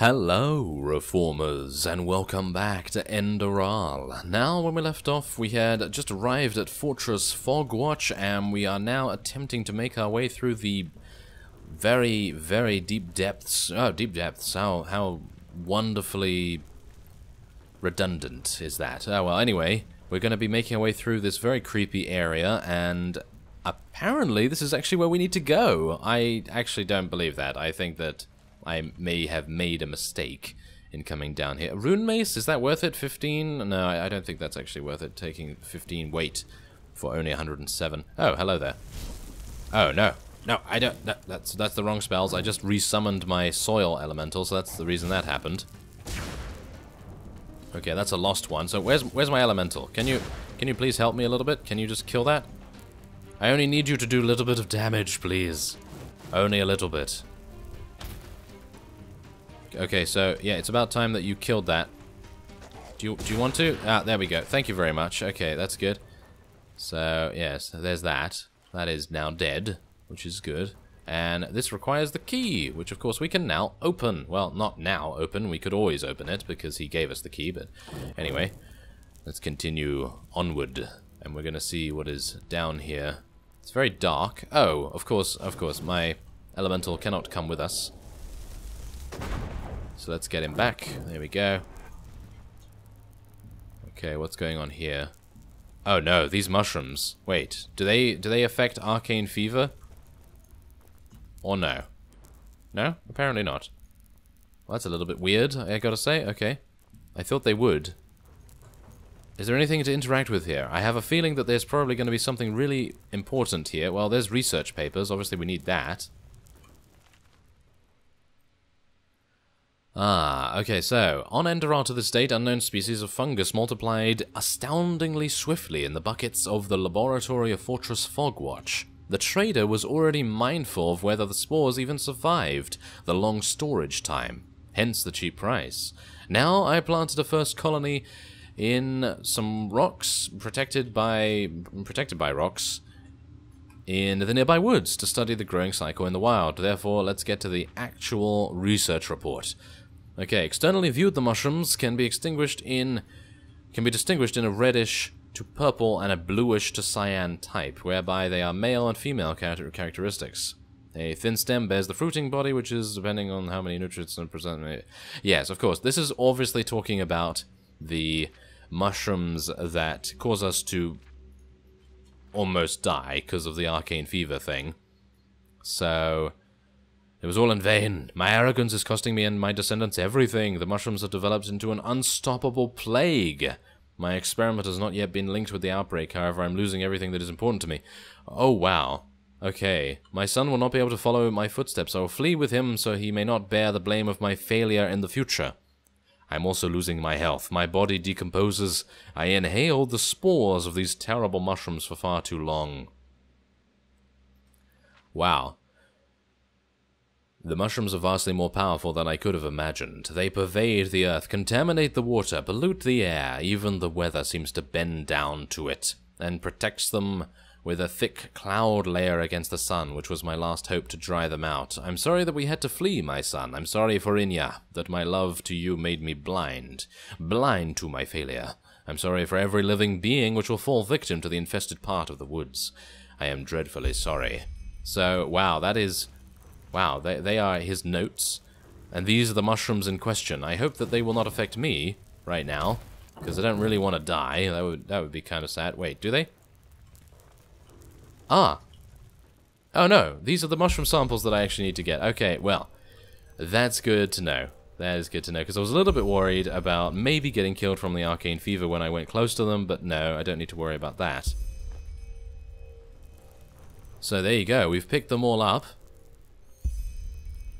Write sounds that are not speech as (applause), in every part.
Hello, reformers, and welcome back to Enderal. Now, when we left off, we had just arrived at Fortress Fogwatch, and we are now attempting to make our way through the very, very deep depths. Oh, deep depths. How, how wonderfully redundant is that? Oh, well, anyway, we're going to be making our way through this very creepy area, and apparently this is actually where we need to go. I actually don't believe that. I think that I may have made a mistake in coming down here. Rune Mace, is that worth it? 15? No, I, don't think that's actually worth it, taking 15 weight for only 107. Oh, hello there. Oh, no. No, I don't... No, that's, that's the wrong spells. I just resummoned my soil elemental, so that's the reason that happened. Okay, that's a lost one. So where's where's my elemental? Can you can you please help me a little bit? Can you just kill that? I only need you to do a little bit of damage, please. Only a little bit. Okay, so, yeah, it's about time that you killed that. Do you, do you want to? Ah, there we go. Thank you very much. Okay, that's good. So, yes, there's that. That is now dead, which is good. And this requires the key, which of course we can now open. Well, not now open, we could always open it because he gave us the key, but anyway. Let's continue onward, and we're gonna see what is down here. It's very dark. Oh, of course, of course, my elemental cannot come with us. So let's get him back. There we go. Okay, what's going on here? Oh no, these mushrooms. Wait, do they do they affect arcane fever? Or no? No? Apparently not. Well, that's a little bit weird, I gotta say. Okay. I thought they would. Is there anything to interact with here? I have a feeling that there's probably going to be something really important here. Well, there's research papers. Obviously, we need that. Ah, okay, so, on Enderal to this date, unknown species of fungus multiplied astoundingly swiftly in the buckets of the laboratory of Fortress Fogwatch. The trader was already mindful of whether the spores even survived the long storage time, hence the cheap price. Now I planted a first colony in some rocks protected by protected by rocks in the nearby woods to study the growing cycle in the wild. Therefore, let's get to the actual research report. Okay, externally viewed, the mushrooms can be extinguished in can be distinguished in a reddish to purple and a bluish to cyan type, whereby they are male and female character characteristics. A thin stem bears the fruiting body, which is depending on how many nutrients are present. Yes, of course. This is obviously talking about the mushrooms that cause us to almost die because of the arcane fever thing. So, it was all in vain. My arrogance is costing me and my descendants everything. The mushrooms have developed into an unstoppable plague. My experiment has not yet been linked with the outbreak, however I'm losing everything that is important to me. Oh, wow. Okay. My son will not be able to follow my footsteps. I will flee with him so he may not bear the blame of my failure in the future. I'm also losing my health. My body decomposes. I inhaled the spores of these terrible mushrooms for far too long. Wow. The mushrooms are vastly more powerful than I could have imagined. They pervade the earth, contaminate the water, pollute the air, even the weather seems to bend down to it, and protects them with a thick cloud layer against the sun, which was my last hope to dry them out. I'm sorry that we had to flee, my son. I'm sorry for Inya, that my love to you made me blind. Blind to my failure. I'm sorry for every living being which will fall victim to the infested part of the woods. I am dreadfully sorry. So, wow, that is Wow, they, they are his notes. And these are the mushrooms in question. I hope that they will not affect me right now. Because I don't really want to die. That would that would be kind of sad. Wait, do they? Ah. Oh no, these are the mushroom samples that I actually need to get. Okay, well, that's good to know. That is good to know, because I was a little bit worried about maybe getting killed from the arcane fever when I went close to them, but no, I don't need to worry about that. So there you go, we've picked them all up.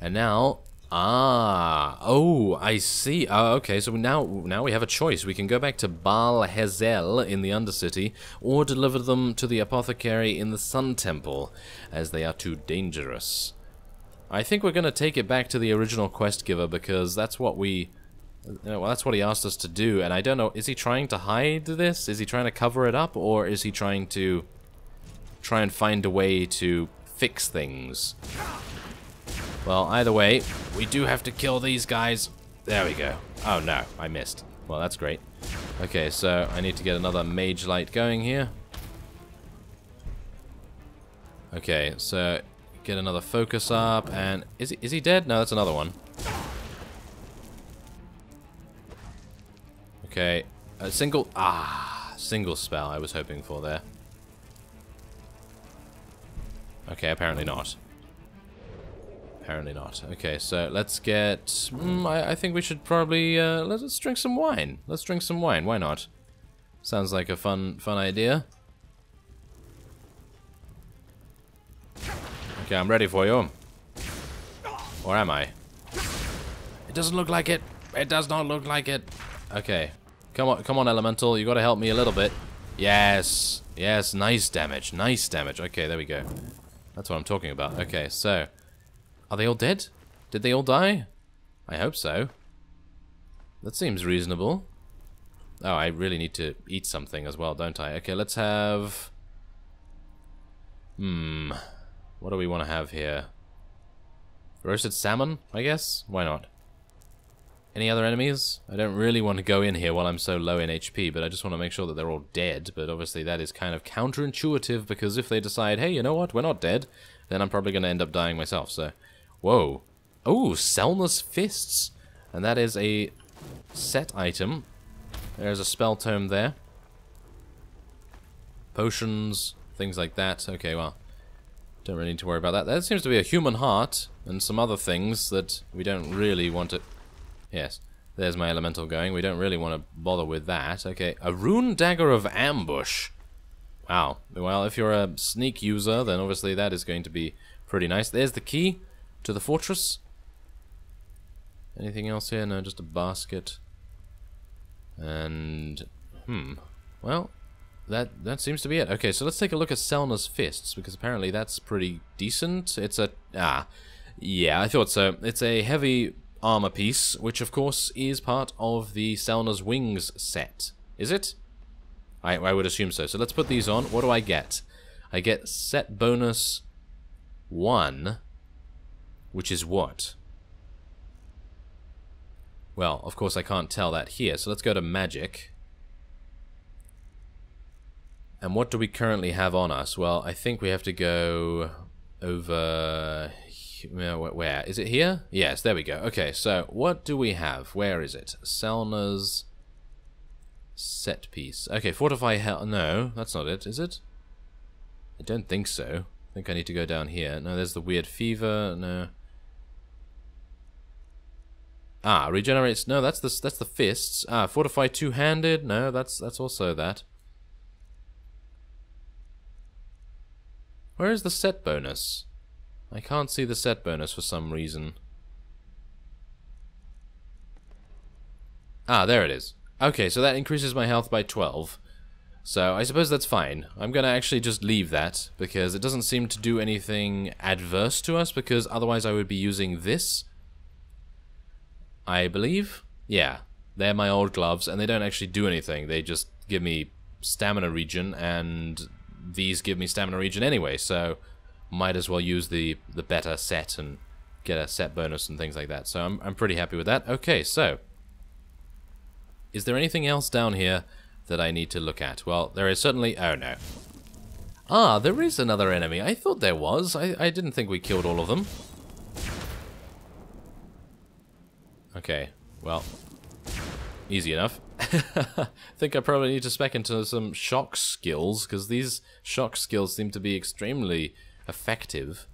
And now, ah, oh, I see. Oh, okay, so now now we have a choice. We can go back to Bal Hazel in the Undercity, or deliver them to the apothecary in the Sun Temple, as they are too dangerous. I think we're going to take it back to the original quest giver, because that's what we... well, that's what he asked us to do, and I don't know, is he trying to hide this? Is he trying to cover it up, or is he trying to try and find a way to fix things? Well, either way, we do have to kill these guys. There we go. Oh no, I missed. Well, that's great. Okay, so I need to get another mage light going here. Okay, so get another focus up, and is he, is he dead? No, that's another one. Okay, a single, ah, single spell I was hoping for there. Okay, apparently not. Apparently not. Okay, so let's get... Mm, I, I, think we should probably... Uh, let's drink some wine. Let's drink some wine. Why not? Sounds like a fun, fun idea. Okay, I'm ready for you. Or am I? It doesn't look like it. It does not look like it. Okay. Come on, come on, Elemental. You gotta help me a little bit. Yes. Yes, nice damage. Nice damage. Okay, there we go. That's what I'm talking about. Okay, so... Are they all dead? Did they all die? I hope so. That seems reasonable. Oh, I really need to eat something as well, don't I? Okay, let's have... Hmm. What do we want to have here? Roasted salmon, I guess? Why not? Any other enemies? I don't really want to go in here while I'm so low in HP, but I just want to make sure that they're all dead. But obviously that is kind of counterintuitive, because if they decide, hey, you know what, we're not dead, then I'm probably going to end up dying myself, so... Whoa. Oh, Selna's Fists. And that is a set item. There's a spell tome there. Potions, things like that. Okay, well, don't really need to worry about that. There seems to be a human heart and some other things that we don't really want to... Yes, there's my elemental going. We don't really want to bother with that. Okay, a rune dagger of ambush. Wow. Well, if you're a sneak user, then obviously that is going to be pretty nice. There's the key to the fortress. Anything else here? No, just a basket. And, hmm, well, that that seems to be it. Okay, so let's take a look at Selna's fists, because apparently that's pretty decent. It's a, ah, yeah, I thought so. It's a heavy armor piece, which of course is part of the Selna's wings set. Is it? I, I would assume so. So let's put these on. What do I get? I get set bonus 1 which is what? Well, of course I can't tell that here, so let's go to magic. And what do we currently have on us? Well, I think we have to go over... Where? Is it here? Yes, there we go. Okay, so what do we have? Where is it? Selna's set piece. Okay, fortify hell. No, that's not it, is it? I don't think so. I think I need to go down here. No, there's the weird fever. No. Ah, regenerates. No, that's the that's the fists. Ah, fortify two-handed. No, that's that's also that. Where is the set bonus? I can't see the set bonus for some reason. Ah, there it is. Okay, so that increases my health by 12. So I suppose that's fine. I'm gonna actually just leave that, because it doesn't seem to do anything adverse to us, because otherwise I would be using this I believe. Yeah, they're my old gloves, and they don't actually do anything. They just give me stamina regen, and these give me stamina regen anyway, so might as well use the, the better set and get a set bonus and things like that. So I'm, I'm pretty happy with that. Okay, so is there anything else down here that I need to look at? Well, there is certainly... Oh, no. Ah, there is another enemy. I thought there was. I, I didn't think we killed all of them. Okay, well, easy enough. (laughs) I think I probably need to spec into some shock skills, because these shock skills seem to be extremely effective.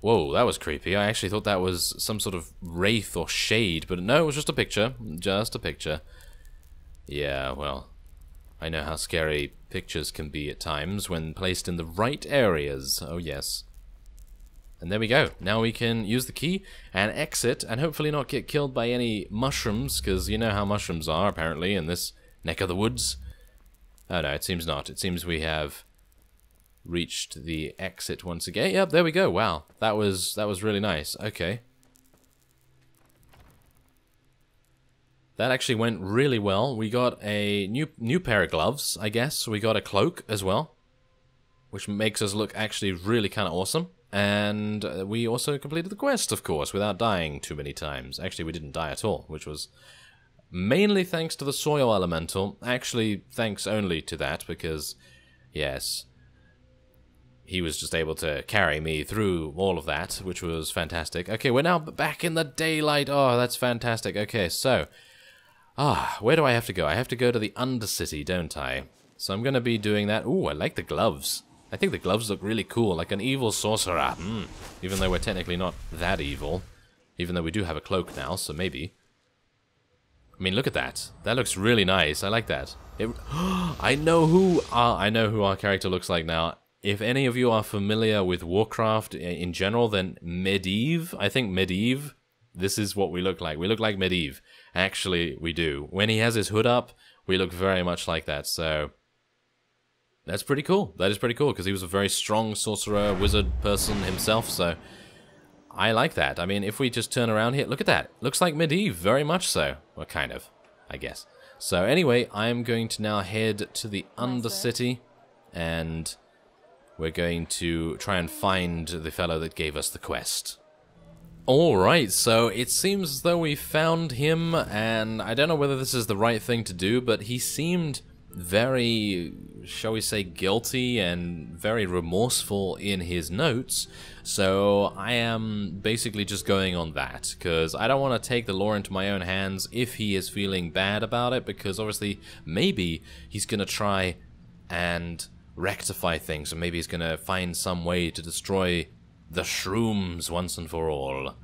Whoa, that was creepy. I actually thought that was some sort of wraith or shade, but no, it was just a picture. Just a picture. Yeah, well, I know how scary pictures can be at times when placed in the right areas. Oh, yes. And there we go. Now we can use the key and exit and hopefully not get killed by any mushrooms, because you know how mushrooms are, apparently, in this neck of the woods. Oh no, it seems not. It seems we have reached the exit once again. Yep, there we go. Wow, that was that was really nice. Okay. That actually went really well. We got a new new pair of gloves, I guess. We got a cloak as well, which makes us look actually really kind of awesome. And uh, we also completed the quest, of course, without dying too many times. Actually, we didn't die at all, which was mainly thanks to the soil elemental. Actually, thanks only to that, because, yes, he was just able to carry me through all of that, which was fantastic. Okay, we're now back in the daylight. Oh, that's fantastic. Okay, so, ah, where do I have to go? I have to go to the Undercity, don't I? So I'm going to be doing that. Ooh, I like the gloves. I think the gloves look really cool, like an evil sorcerer. Mm. Even though we're technically not that evil. Even though we do have a cloak now, so maybe. I mean, look at that. That looks really nice. I like that. It, (gasps) I know who uh, I know who our character looks like now. If any of you are familiar with Warcraft in general, then Medivh, I think Medivh, this is what we look like. We look like Medivh. Actually, we do. When he has his hood up, we look very much like that, so... That's pretty cool. That is pretty cool, because he was a very strong sorcerer, wizard person himself, so... I like that. I mean, if we just turn around here, look at that. Looks like Medivh, very much so. Well, kind of, I guess. So anyway, I'm going to now head to the Undercity, and we're going to try and find the fellow that gave us the quest. Alright, so it seems as though we found him, and I don't know whether this is the right thing to do, but he seemed very, shall we say, guilty and very remorseful in his notes. So I am basically just going on that, because I don't want to take the law into my own hands if he is feeling bad about it, because obviously maybe he's going to try and rectify things, or maybe he's going to find some way to destroy the shrooms once and for all.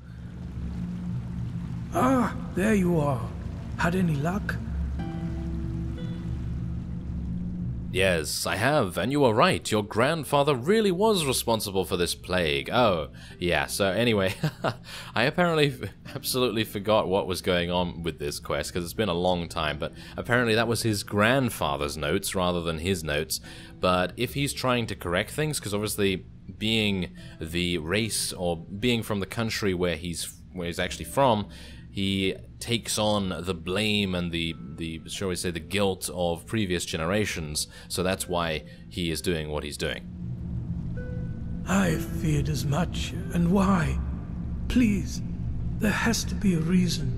Ah, there you are. Had any luck? Yes, I have, and you are right. Your grandfather really was responsible for this plague. Oh, yeah, so anyway, (laughs) I apparently (laughs) absolutely forgot what was going on with this quest, because it's been a long time, but apparently that was his grandfather's notes rather than his notes. But if he's trying to correct things, because obviously being the race or being from the country where he's where he's actually from, he takes on the blame and the, the shall we say, the guilt of previous generations, so that's why he is doing what he's doing. I feared as much, and why? Please, there has to be a reason,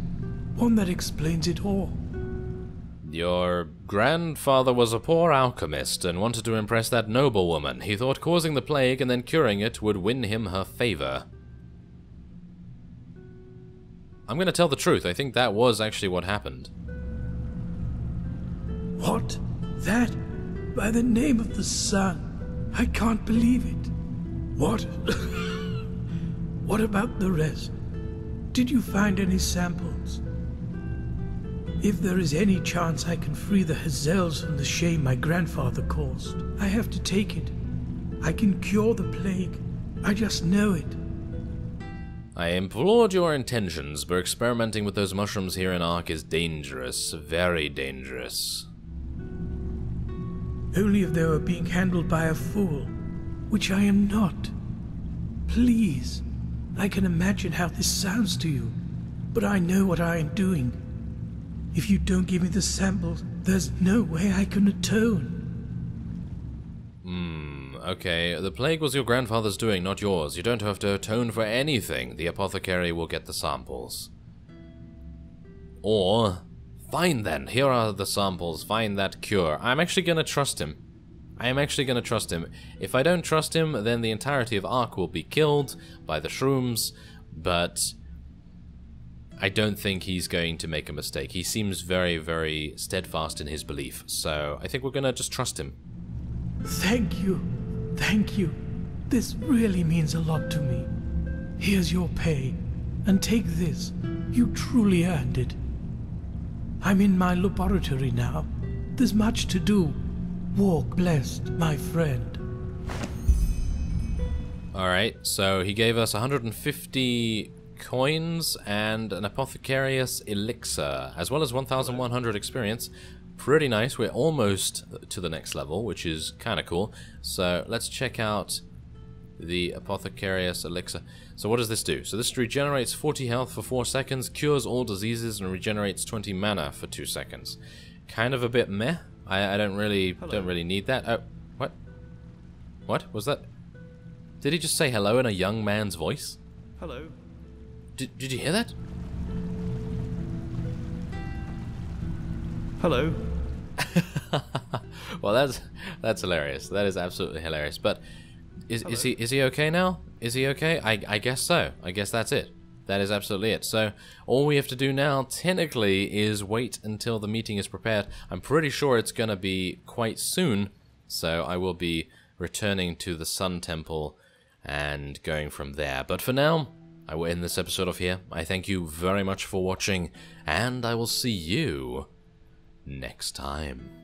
one that explains it all. Your grandfather was a poor alchemist and wanted to impress that noblewoman. He thought causing the plague and then curing it would win him her favor. I'm to tell the truth. I think that was actually what happened. What? That? By the name of the sun. I can't believe it. What? (laughs) what about the rest? Did you find any samples? If there is any chance I can free the Hazels from the shame my grandfather caused, I have to take it. I can cure the plague. I just know it. I implored your intentions, but experimenting with those mushrooms here in Ark is dangerous, very dangerous. Only if they were being handled by a fool, which I am not. Please, I can imagine how this sounds to you, but I know what I am doing. If you don't give me the samples, there's no way I can atone. Okay, the plague was your grandfather's doing, not yours. You don't have to atone for anything. The apothecary will get the samples. Or, fine then, here are the samples, find that cure. I'm actually gonna trust him. I am actually gonna trust him. If I don't trust him, then the entirety of Ark will be killed by the shrooms, but I don't think he's going to make a mistake. He seems very, very steadfast in his belief, so I think we're gonna just trust him. Thank you. Thank you. This really means a lot to me. Here's your pay. And take this. You truly earned it. I'm in my laboratory now. There's much to do. Walk blessed, my friend. Alright, so he gave us 150 coins and an apothecarius elixir, as well as 1100 experience pretty nice. We're almost to the next level, which is kind of cool. So let's check out the Apothecarius Elixir. So what does this do? So this regenerates 40 health for 4 seconds, cures all diseases, and regenerates 20 mana for 2 seconds. Kind of a bit meh. I, I don't really Hello. don't really need that. Oh, what? What was that? Did he just say hello in a young man's voice? Hello. Did, did you hear that? Hello. (laughs) well, that's that's hilarious. That is absolutely hilarious. But is is he is he okay now? Is he okay? I I guess so. I guess that's it. That is absolutely it. So all we have to do now, technically, is wait until the meeting is prepared. I'm pretty sure it's going to be quite soon. So I will be returning to the Sun Temple and going from there. But for now, I will end this episode off here. I thank you very much for watching, and I will see you next time.